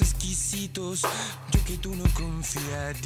exquisitos, yo que tú no confiaría.